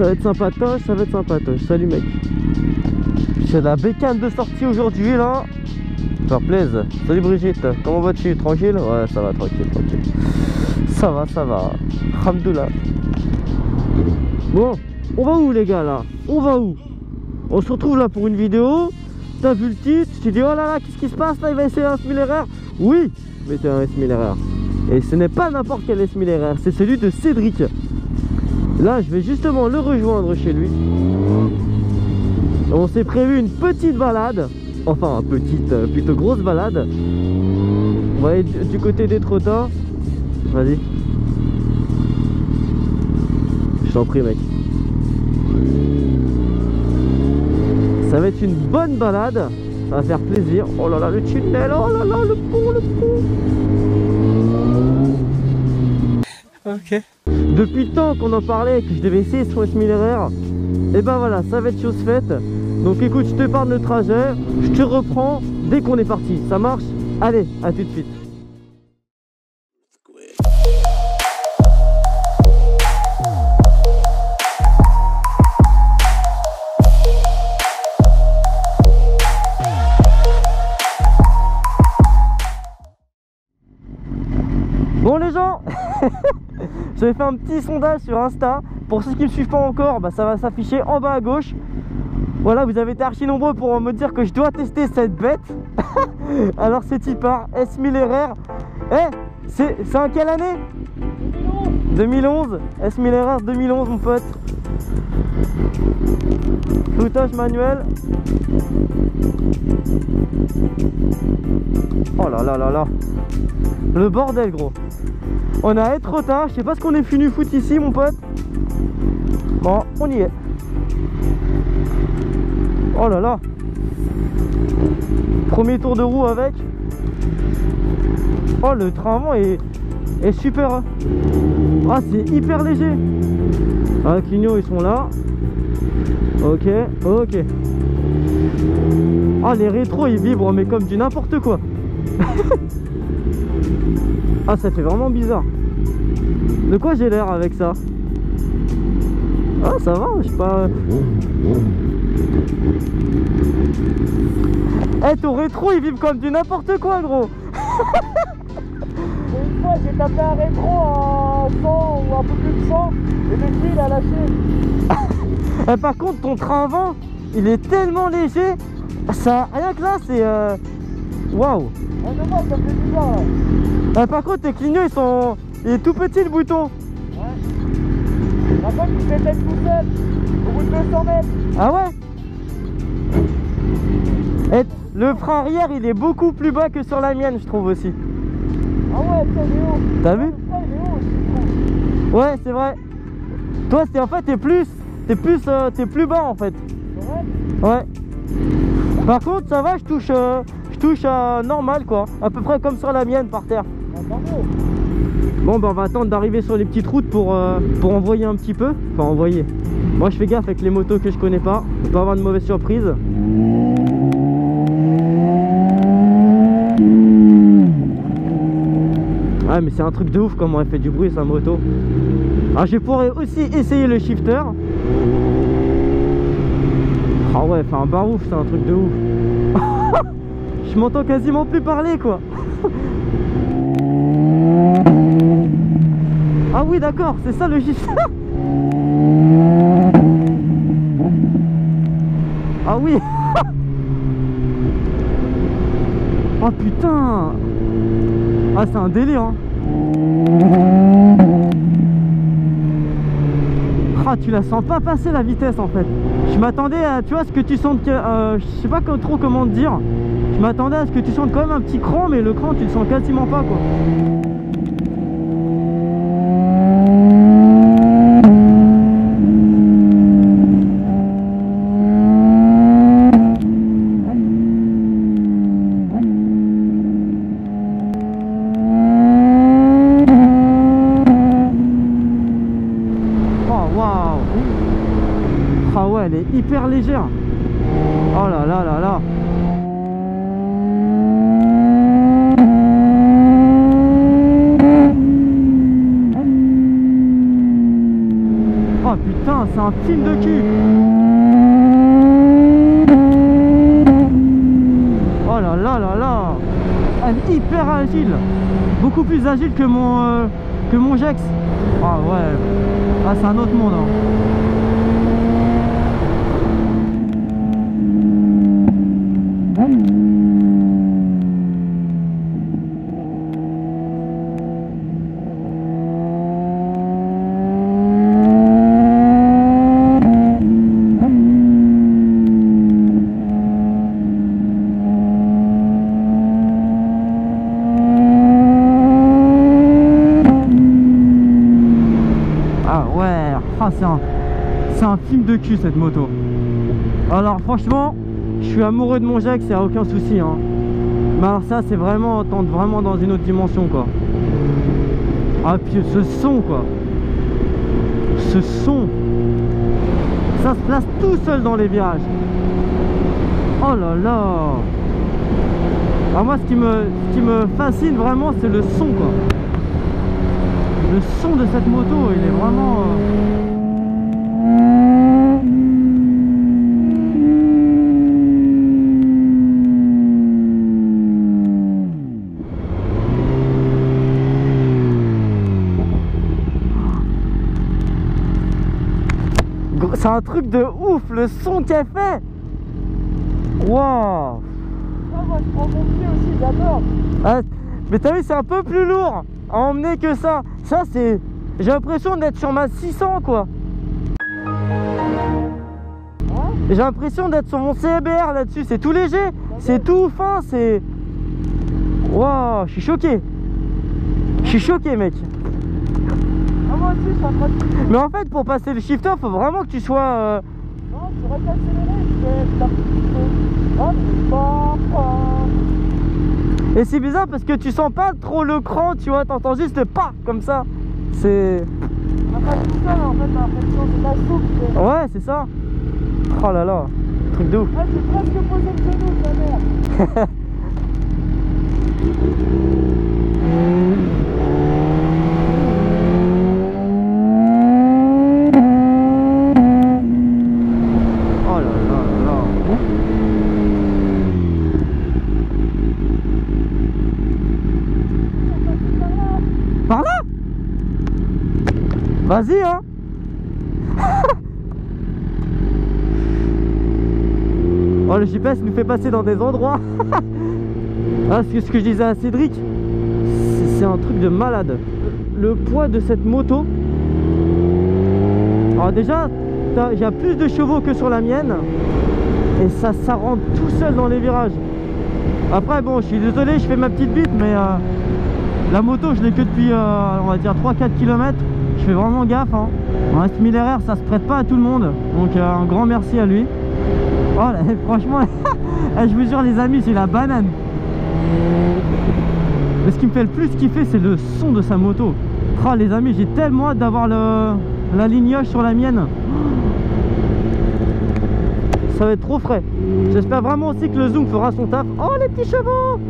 Ça va être sympatoche, ça va être sympatoche. Salut mec. C'est la bécane de sortie aujourd'hui là. Faire plaisir. Salut Brigitte, comment vas-tu? Tranquille? Ouais, ça va, tranquille, tranquille. Ça va, ça va. Alhamdoulilah. Bon, on va où les gars là? On va où? On se retrouve là pour une vidéo. T'as vu le titre? Tu t'es dit oh là là, qu'est-ce qui se passe là? Il va essayer un SMILRR Oui, mais c'est un SMILRR. Et ce n'est pas n'importe quel SMILRR, c'est celui de Cédric. Là, je vais justement le rejoindre chez lui. On s'est prévu une petite balade. Enfin, petite, euh, plutôt grosse balade. On va aller du côté des trottins. Vas-y. Je t'en prie, mec. Ça va être une bonne balade. Ça va faire plaisir. Oh là là, le tunnel. Oh là là, le pont, le pont. Ok. Depuis le temps qu'on en parlait, que je devais essayer ce SMILRR, et ben voilà, ça va être chose faite. Donc écoute, je te parle de trajet, je te reprends dès qu'on est parti. Ça marche? Allez, à tout de suite. J'avais fait un petit sondage sur Insta. Pour ceux qui ne me suivent pas encore, bah, ça va s'afficher en bas à gauche. Voilà, vous avez été archi nombreux pour me dire que je dois tester cette bête. Alors c'est Tipar S1000RR. Eh, c'est en quelle année? 2011 S1000RR 2011 mon pote. Floutage manuel. Oh là là là là. Le bordel gros. On a trop tard, je sais pas ce qu'on est fini foot ici mon pote. Bon, on y est. Oh là là Premier tour de roue avec. Oh le train avant est, super. Hein. Ah c'est hyper léger. Ah clignot ils sont là. Ok, ok. Ah les rétros ils vibrent mais comme du n'importe quoi. ah ça fait vraiment bizarre. De quoi j'ai l'air avec ça Ah ça va, je sais pas. Eh ton rétro il vibre comme du n'importe quoi gros Une fois j'ai tapé un rétro à 100 ou un peu plus de 100 et le il a lâché. Eh, par contre ton train avant il est tellement léger ça rien que là c'est euh... waouh ah, eh, par contre tes clignots ils sont il est tout petit le bouton. Ouais. La fois tout seul. Au bout de 200 mètres. Ah ouais et le frein arrière il est beaucoup plus bas que sur la mienne je trouve aussi. Ah ouais il est haut. T'as vu ah, il est haut aussi, ouais c'est vrai. Toi c'est en fait t'es plus t'es plus euh, t'es plus bas en fait. Ouais. Par contre ça va je touche euh, je touche à normal quoi. À peu près comme sur la mienne par terre bon bah on va attendre d'arriver sur les petites routes pour, euh, pour envoyer un petit peu. Enfin envoyer. Moi je fais gaffe avec les motos que je connais pas. Pour pas avoir de mauvaises surprises Ah mais c'est un truc de ouf comment elle fait du bruit sa moto. Ah je pourrais aussi essayer le shifter. Ah ouais fait un barouf c'est un truc de ouf. Je m'entends quasiment plus parler quoi Ah oui d'accord c'est ça le shifter Ah oui. Oh putain. Ah c'est un délire hein. Ah tu la sens pas passer la vitesse en fait. Je m'attendais à tu vois ce que tu sens euh, Je sais pas trop comment te dire. Je m'attendais à ce que tu sentes quand même un petit cran Mais le cran tu le sens quasiment pas quoi hyper légère oh là là là là Oh putain, c'est un film de cul Oh là là là là Agile Beaucoup plus agile que mon euh, que mon Jex. Ah ouais. Ah c'est un autre monde hein. Ah ouais, ah, c'est un, c'est un film de cul cette moto. Alors franchement, je suis amoureux de mon Jack, c'est aucun souci. Hein. Mais alors ça, c'est vraiment, tente vraiment dans une autre dimension quoi. Ah puis ce son quoi. Ce son. Ça se place tout seul dans les virages. Oh là là. Alors moi, ce qui me, ce qui me fascine vraiment, c'est le son quoi le son de cette moto, il est vraiment... euh, C'est un truc de ouf, le son qu'elle fait. Waouh. Ah, moi je prends mon pied aussi, j'adore. Ah, Mais t'as vu, c'est un peu plus lourd à emmener que ça. Ça, c'est... J'ai l'impression d'être sur ma 600, quoi. Hein J'ai l'impression d'être sur mon CBR là-dessus, c'est tout léger, c'est tout fin, c'est... Waouh, je suis choqué. Je suis choqué, mec. Mais en fait, pour passer le shifter, faut vraiment que tu sois... euh, Non, tu fais. Hop, pas, pas. Et c'est bizarre parce que tu sens pas trop le cran, tu vois, t'entends juste le pas, comme ça. C'est... Après tout seul, en fait, t'as l'impression que c'est de la soupe. c'est- Ouais, c'est ça. Oh là là, truc de ouf. Ah, j'ai presque posé le genou, sa mère. Oh là là là là. Par là Vas-y hein. Oh le GPS nous fait passer dans des endroits. Ah ce que, ce que je disais à Cédric. C'est- un truc de malade. Le poids de cette moto. Alors déjà il y a plus de chevaux que sur la mienne. Et ça ça rentre tout seul dans les virages. Après bon je suis désolé je fais ma petite bite mais euh, la moto je l'ai que depuis euh, on va dire 3-4 km je fais vraiment gaffe hein. un SMLRR ça se prête pas à tout le monde. Donc euh, un grand merci à lui. Oh là, franchement eh, je vous jure les amis c'est la banane. Mais ce qui me fait le plus kiffer c'est le son de sa moto. Oh les amis j'ai tellement hâte d'avoir la lignage sur la mienne. Ça va être trop frais. J'espère vraiment aussi que le zoom fera son taf. Oh les petits chevaux.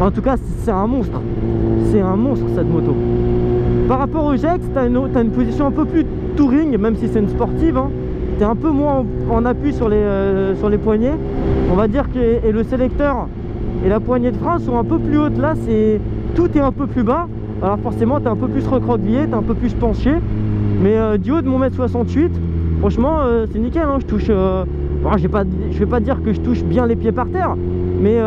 En tout cas c'est un monstre. C'est un monstre cette moto par rapport au Jex t'as une, t'as une position un peu plus touring même si c'est une sportive hein. t'es un peu moins en, appui sur les, euh, sur les poignets on va dire que le sélecteur et la poignée de frein sont un peu plus hautes. Là tout est un peu plus bas. Alors forcément t'es un peu plus recroquevillé t'es un peu plus penché. Mais euh, du haut de mon mètre 68 franchement euh, c'est nickel hein. je touche euh, bon, vais pas dire que je touche bien les pieds par terre mais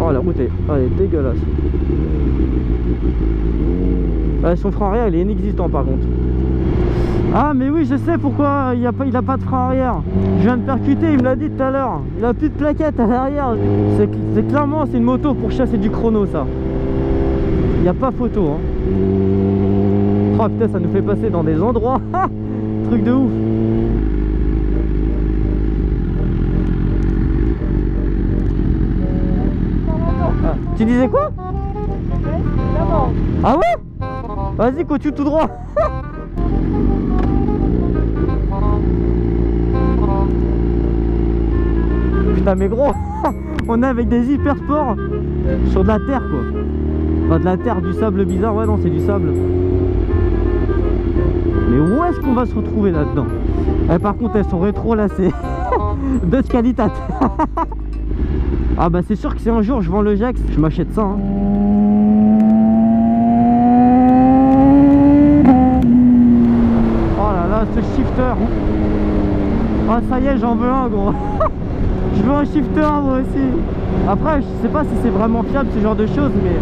oh la route elle est dégueulasse Ouais, son frein arrière il est inexistant par contre. Ah mais oui je sais pourquoi il a pas, il a pas de frein arrière. Je viens de percuter il me l'a dit tout à l'heure. Il a plus de plaquettes à l'arrière. C'est clairement c'est une moto pour chasser du chrono ça. Il n'y a pas photo hein. Oh putain ça nous fait passer dans des endroits. Truc de ouf. Ah, Tu disais quoi? Ah ouais? Vas-y continue tout droit Putain mais gros On est avec des hyper sports Sur de la terre quoi Enfin de la terre, du sable bizarre, ouais non c'est du sable est-ce qu'on va se retrouver là-dedans? Eh, Par contre, elles sont rétro là, c'est de qualité. ah bah c'est sûr que si un jour je vends le Jax, je m'achète ça. hein. Oh là, ce shifter. Oh ça y est, j'en veux un gros. je veux un shifter moi aussi. Après, je sais pas si c'est vraiment fiable ce genre de choses, mais...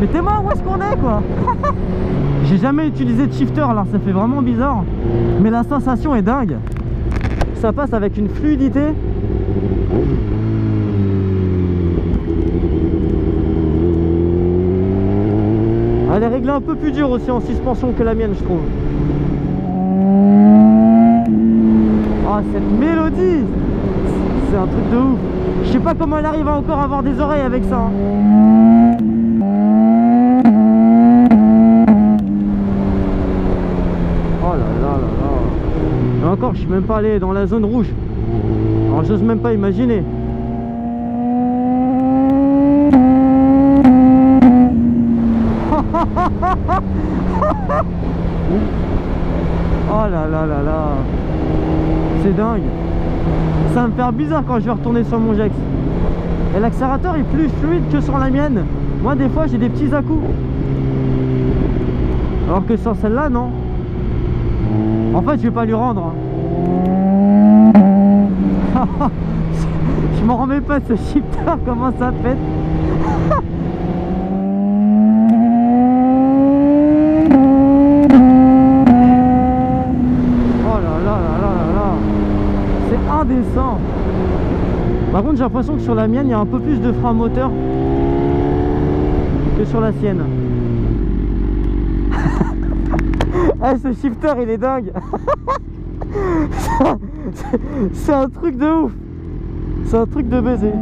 Mettez-moi où est-ce qu'on est quoi? J'ai jamais utilisé de shifter alors ça fait vraiment bizarre. Mais la sensation est dingue. Ça passe avec une fluidité. Elle est réglée un peu plus dure aussi en suspension que la mienne je trouve. Ah cette mélodie C'est un truc de ouf. Je sais pas comment elle arrive à encore avoir des oreilles avec ça hein. Oh là là là là. Encore je suis même pas allé dans la zone rouge. Alors j'ose même pas imaginer. Oh là là là là C'est dingue. Ça va me faire bizarre quand je vais retourner sur mon Jex. Et l'accélérateur est plus fluide que sur la mienne. Moi des fois j'ai des petits à-coups Alors que sur celle-là non. En fait je vais pas lui rendre hein. Je m'en remets pas ce shifter. Comment ça pète Oh là là là là là là C'est indécent Par contre j'ai l'impression que sur la mienne il y a un peu plus de frein moteur que sur la sienne. ah ce shifter il est dingue. C'est- C'est un truc de ouf. C'est un truc de baiser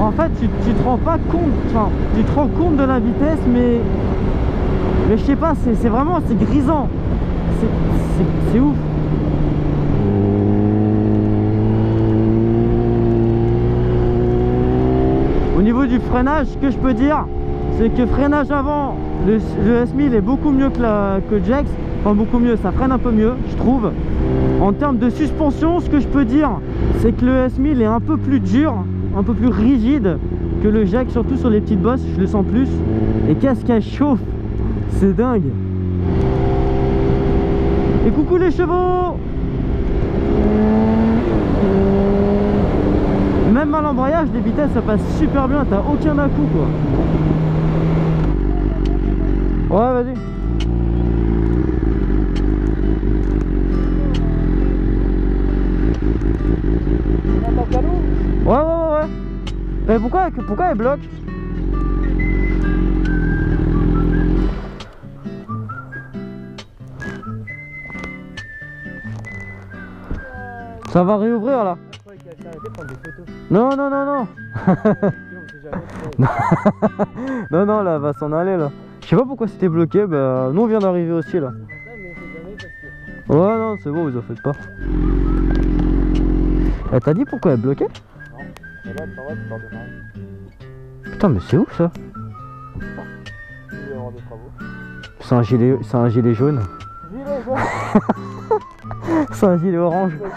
En fait, tu, te rends pas compte, enfin, tu te rends compte de la vitesse, mais, mais je sais pas, c'est vraiment, c'est grisant, c'est ouf. Au niveau du freinage, ce que je peux dire, c'est que freinage avant, le, le S1000 est beaucoup mieux que, la, que enfin beaucoup mieux, ça freine un peu mieux, je trouve. En termes de suspension, ce que je peux dire, c'est que le S1000 est un peu plus dur, un peu plus rigide que le Jack, surtout sur les petites bosses, je le sens plus. Et qu'est-ce qu'elle chauffe C'est dingue Et coucou les chevaux Même à l'embrayage, les vitesses, ça passe super bien, t'as aucun à-coup quoi. Ouais, vas-y. On a ta calou Ouais, ouais, ouais, ouais. Mais pourquoi, pourquoi elle bloque Ça va réouvrir là. Non, non, non, non. Non, non, là, va s'en aller là. Je sais pas pourquoi c'était bloqué, bah nous on vient d'arriver aussi là. Ouais, non, c'est bon, vous en faites pas. Elle t'a dit pourquoi elle est bloquée? Et là, tu t'en vas, tu pars de marée. Putain, mais c'est ouf ça Il va y avoir des travaux. C'est un gilet, c'est un gilet jaune. Gilet jaune C'est un gilet orange. Là,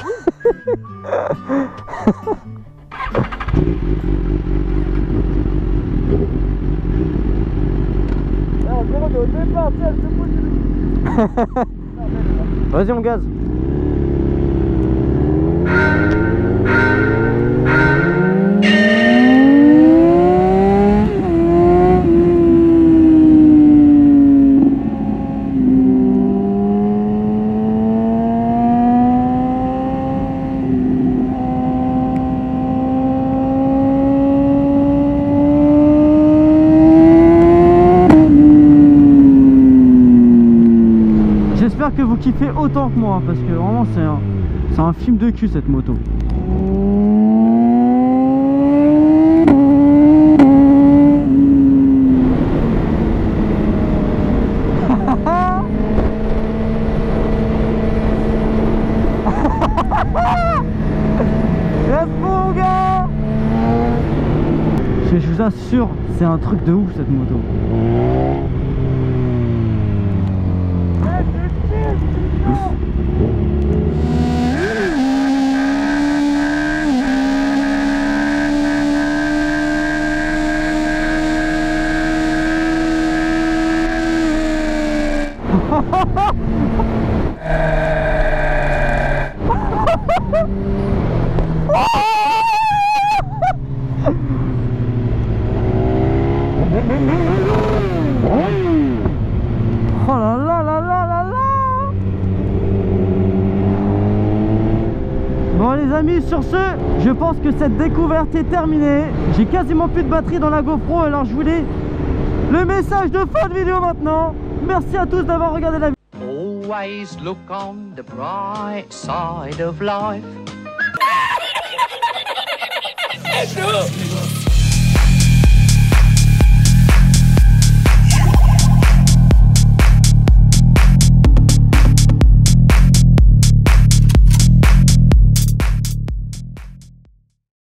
on dirait qu'on est au départ, tu sais, elle se pose sur Vas-y, on gaz. J'espère que que moi, parce que vraiment c'est un, c'est un film de cul cette moto. je vous assure, c'est un truc de ouf cette moto. Oh là là là là là là Bon les amis sur ce je pense que cette découverte est terminée. J'ai quasiment plus de batterie dans la GoPro alors je voulais le message de fin de vidéo maintenant. Merci à tous d'avoir regardé la vidéo. Always look on the bright side of life.